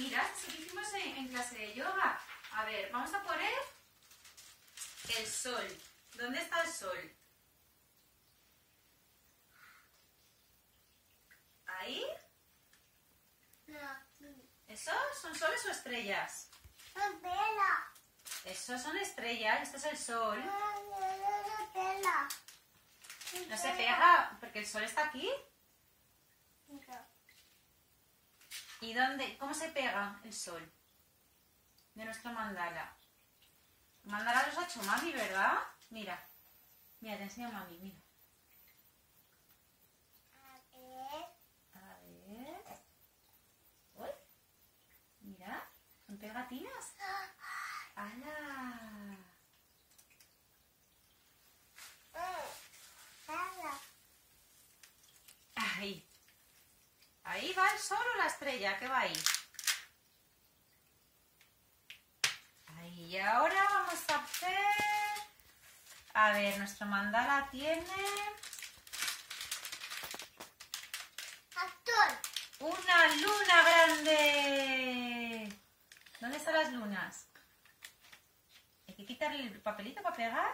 mira, eso que hicimos en, clase de yoga. A ver, vamos a poner el sol. ¿Dónde está el sol? ¿Ahí? ¿Esos son soles o estrellas? Esos son estrellas, esto es el sol. No se pega porque el sol está aquí. ¿Y dónde? ¿Cómo se pega el sol de nuestro mandala? Mandala los ha hecho mami, ¿verdad? Mira. Mira, te enseño mami, mira. A ver. Uy. Mira, son pegatinas. ¡Hala! Ahí. Ahí va el sol o la estrella, ¿qué va ahí? Ahí, y ahora vamos a hacer... A ver, nuestro mandala tiene una luna grande. ¿Dónde están las lunas? Hay que quitarle el papelito para pegar.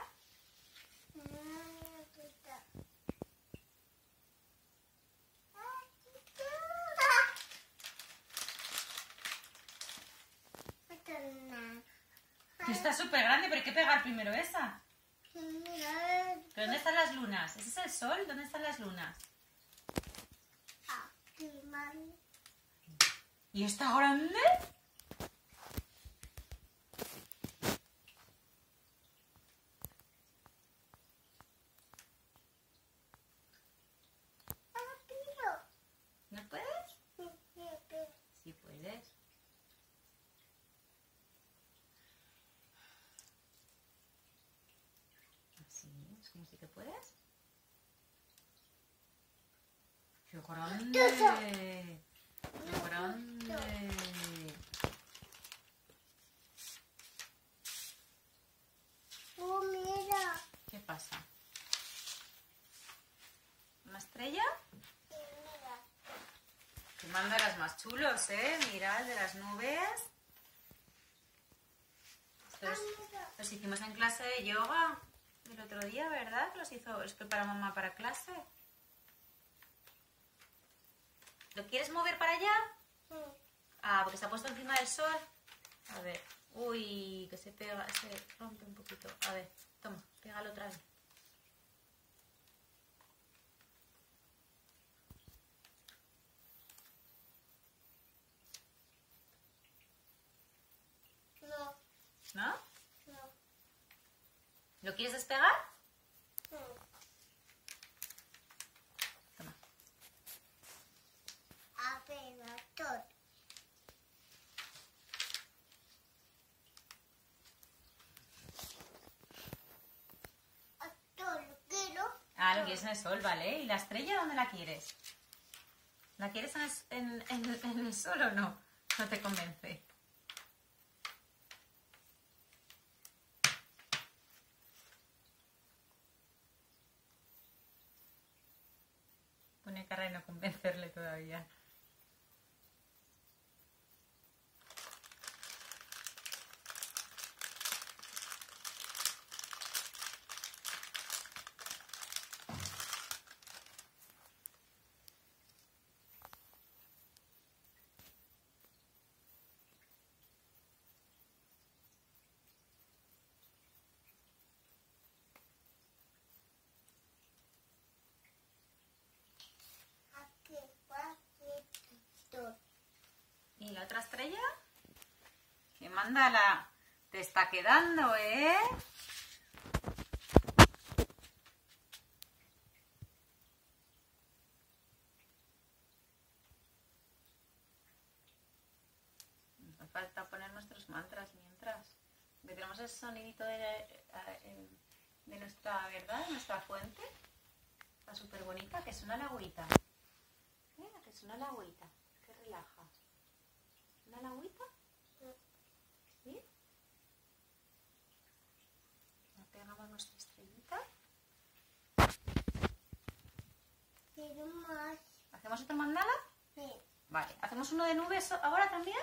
Está súper grande, pero hay que pegar primero esa. ¿Pero dónde están las lunas? ¿Ese es el sol? ¿Dónde están las lunas? ¿Y está grande? ¿No puedes? Sí puedes. Si que puedes. ¡Qué grande! ¡Qué grande! ¿Qué pasa? ¿Una estrella? Que manda las más chulos, ¿eh? Mira, el de las nubes. Estos los hicimos en clase de yoga el otro día, ¿verdad? Los hizo, los prepara mamá para clase. ¿Lo quieres mover para allá? Ah, porque se ha puesto encima del sol. A ver. Uy, que se pega, se rompe un poquito. A ver, toma, pégalo otra vez. ¿No? ¿Lo quieres despegar? Toma. Ah, lo quieres en el sol, ¿vale? ¿Y la estrella dónde la quieres? ¿La quieres en el, en- en- en el sol o no? No te convence. Pone cara de no convencerle todavía. ¿Y la otra estrella? ¿Qué manda la...? Te está quedando, ¿eh? Nos falta poner nuestros mantras mientras. Que tenemos el sonidito de, eh, de nuestra, ¿verdad? De nuestra fuente. Está súper bonita, que suena la agüita. Mira, que suena la agüita. Que relaja. ¿Suena la agüita? ¿Sí? Pegamos nuestra estrellita. ¿Hacemos otro mandala? Vale. ¿Hacemos uno de nubes ahora también?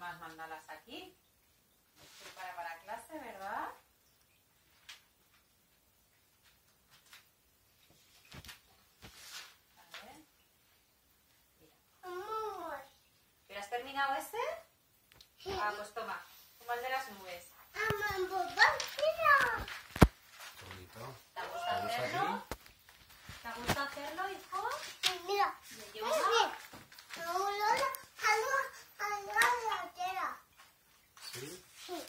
más mandalas aquí. Prepara para clase, ¿verdad? A ver. Mira. ¿Pero has terminado ese? Ah, pues toma. Toma el de las nubes. Bonito. ¿Te gusta ¿Te gusta hacerlo? ¿Te gusta hacerlo, hijo? Mira, ¿De yoga? Sí.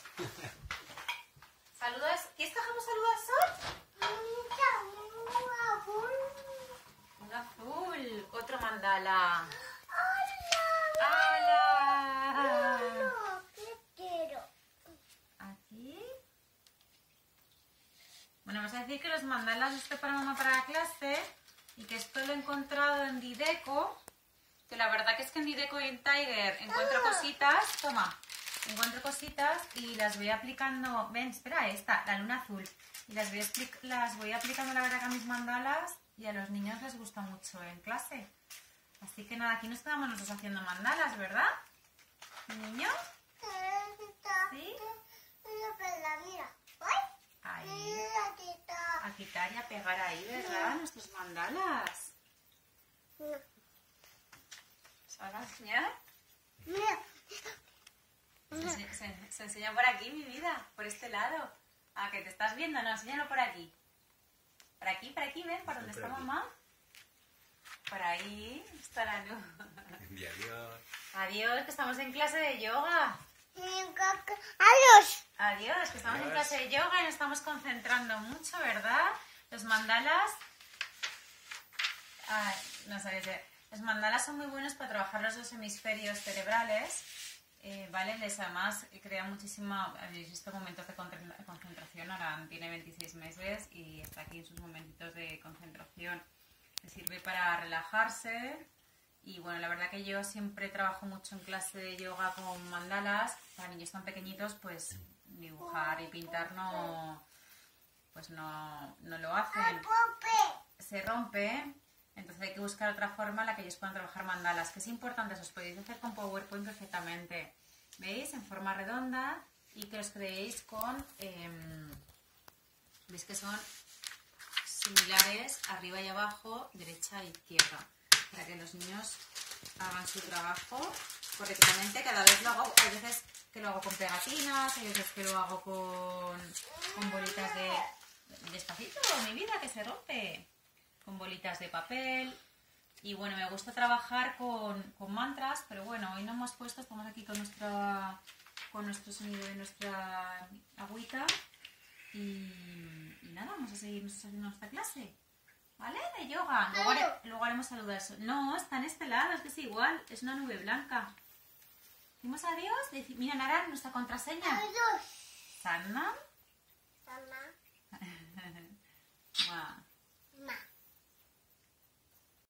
¿Saludas? ¿Quieres que hagamos saludos Un azul. Otro mandala. ¡Hala! Aquí. Bueno, vamos a decir que los mandalas estoy para mamá para la clase y que esto lo he encontrado en Dideco. Que la verdad que es que en Dideco y en Tiger encuentro cositas. Toma. Encuentro cositas y las voy aplicando. Ven, espera, esta, la luna azul. Y las voy, las voy aplicando la verdad que a mis mandalas y a los niños les gusta mucho en clase. Así que nada, aquí nos quedamos nosotros haciendo mandalas, ¿verdad? ¿Niño? ¿Sí? Quitar y a pegar ahí, ¿verdad? Nuestros mandalas. ¿Se van a enseñar? Se, ense- se- se enseña por aquí, mi vida. Por este lado. Ah, que te estás viendo. No, enséñalo por aquí. Por aquí, por aquí, ven, por donde está aquí. mamá. Por ahí está la luz. Y adiós. Adiós, que estamos en clase de yoga. Adiós. Adiós, que estamos en Adiós. clase de yoga y nos estamos concentrando mucho, ¿verdad? Los mandalas. Ay, no sabéis. Los mandalas son muy buenos para trabajar los dos hemisferios cerebrales. eh, ¿Vale? Les además crea muchísima. Habéis visto momentos de concentra- concentración. Ahora tiene 26 meses y está aquí en sus momentitos de concentración. Le sirve para relajarse. Y bueno, la verdad que yo siempre trabajo mucho en clase de yoga con mandalas. Para niños tan pequeñitos, pues dibujar y pintar no, pues no, no lo hacen. Se rompe, entonces hay que buscar otra forma en la que ellos puedan trabajar mandalas. Que es importante, os podéis hacer con PowerPoint perfectamente. ¿Veis? En forma redonda y que los creéis con... em, ¿Veis que son similares arriba y abajo, derecha e izquierda? Para que los niños hagan su trabajo correctamente. Cada vez lo hago, hay veces que lo hago con pegatinas, hay veces que lo hago con, con bolitas de... Despacito, mi vida, que se rompe. Con bolitas de papel. Y bueno, me gusta trabajar con, con mantras, pero bueno, hoy no hemos puesto, estamos aquí con nuestra con nuestro sonido de nuestra agüita. Y, y nada, vamos a seguir haciendo nuestra clase. ¿Vale? De yoga. Luego, hare- luego haremos saludos. No, está en este lado, es que es igual, es una nube blanca. ¿Decimos adiós? Deci- Mira, Nara, nuestra contraseña. Adiós. Sana. Mamá. Ma.